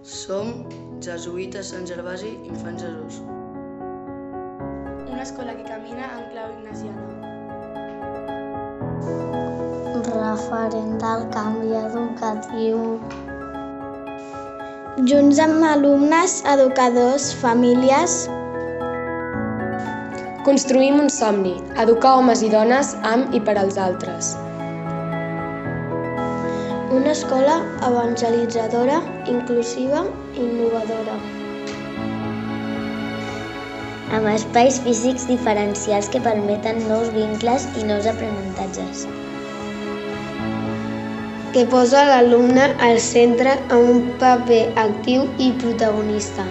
Som jesuïtes Sant Gervasi Infant Jesús. Una escola que camina en clau ignasiana. Referent del canvi educatiu. Junts amb alumnes, educadors, famílies, Construïm un somni, educar homes i dones amb i per als altres. Una escola evangelitzadora, inclusiva i innovadora. Amb espais físics diferencials que permeten nous vincles i nous aprenentatges. que posa l'alumne al centre amb un paper actiu i protagonista.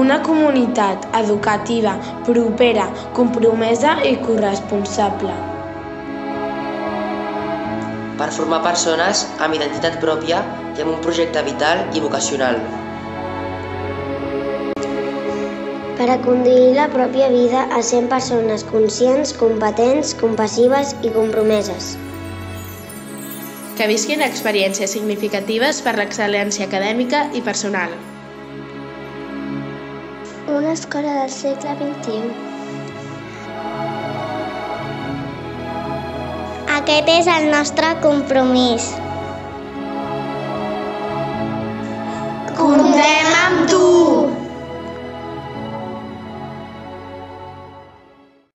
Una comunitat educativa, propera, compromesa i corresponsable. Per formar persones amb identitat pròpia i amb un projecte vital i vocacional. Per a conduir la pròpia vida a 100 persones conscients, competents, compassives i compromeses. Que visquin experiències significatives per l'excel·lència acadèmica i personal. Una escola del segle XXI. Aquest és el nostre compromís.